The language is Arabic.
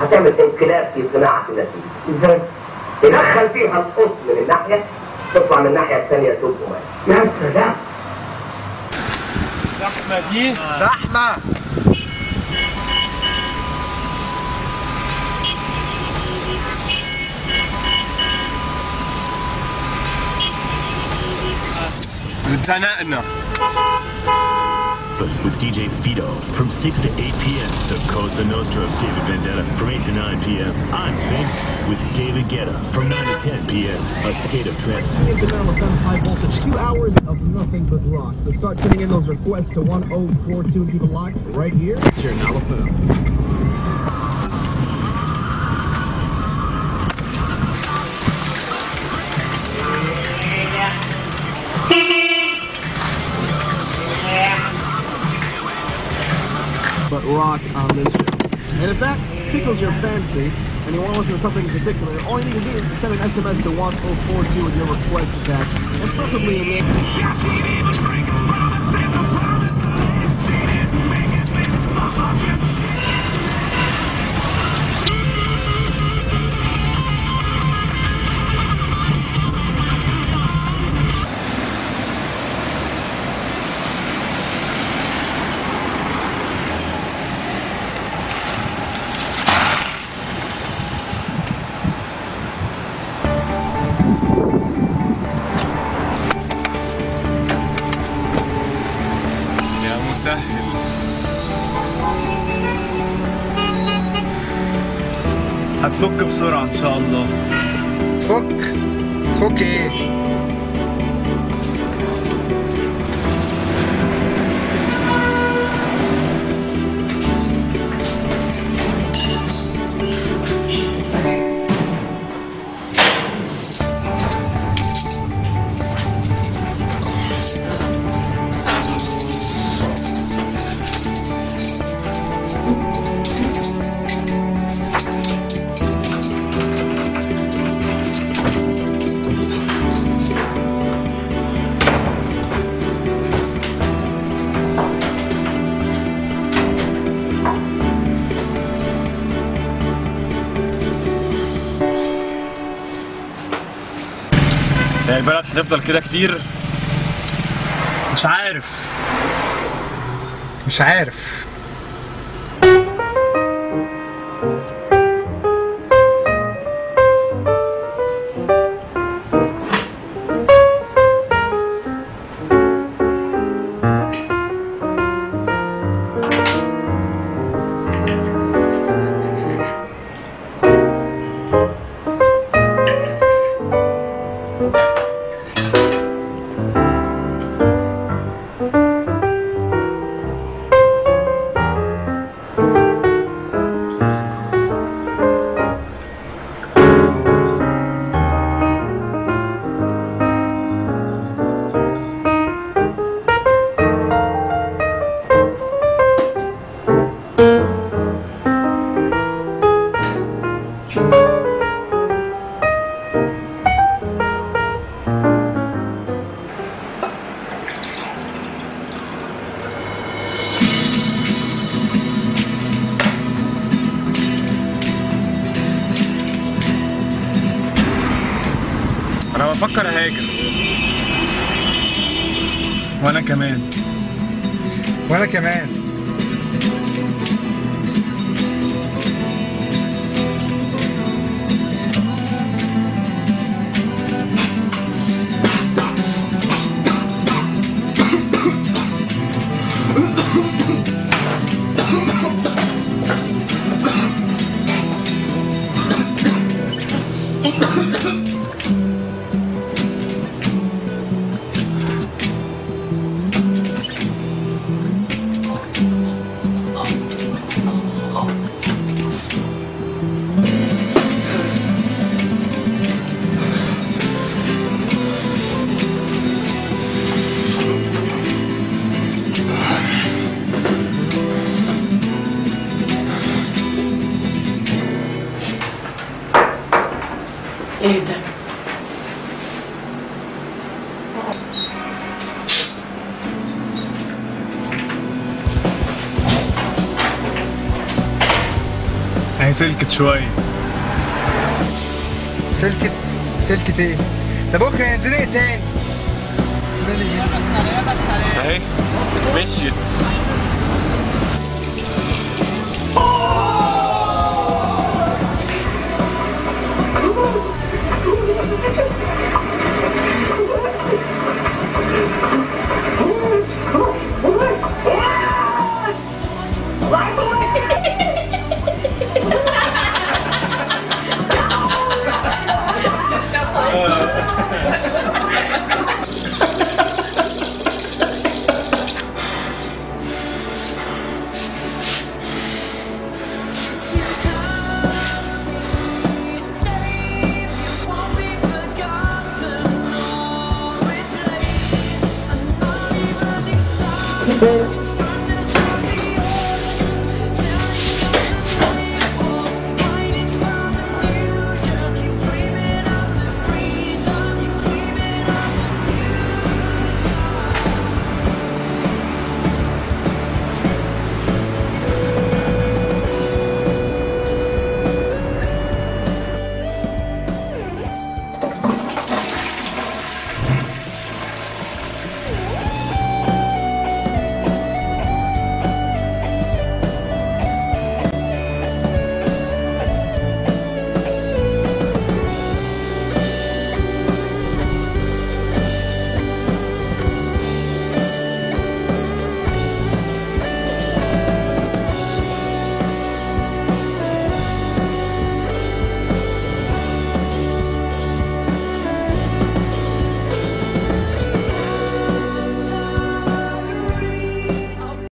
هتعمل انقلاب في صناعة النسيج إزاي؟ تدخل فيها القط من الناحية تطلع من الناحية الثانية تبقى مية. يا سلام. الزحمه دي؟ زحمة. اتزنقنا. Breakfast with DJ Fido from 6 to 8 p.m. The Cosa Nostra of David Vendetta from 8 to 9 p.m. I'm Fink with David Guetta from 9 to 10 p.m. A state of trance. It's the Metal Defense High Voltage. Two hours of nothing but rock. So start sending in those requests to 1042 and keep it locked right here. It's your Nala But rock on this show. And if that tickles your fancy, and you want to listen to something in particular, all you need to do is send an SMS to 1042 with your request attached, and preferably a name. هتفك بسرعة إن شاء الله. تفك؟ تفك إيه؟ هتفضل كده كتير. مش عارف. مش عارف. بفكر أهاجر وأنا كمان. وأنا كمان. إيه ده؟ هي سلكت شوية. سلكت؟ سلكت إيه؟ ده بكره ينزلق تاني؟ أهي مشيت.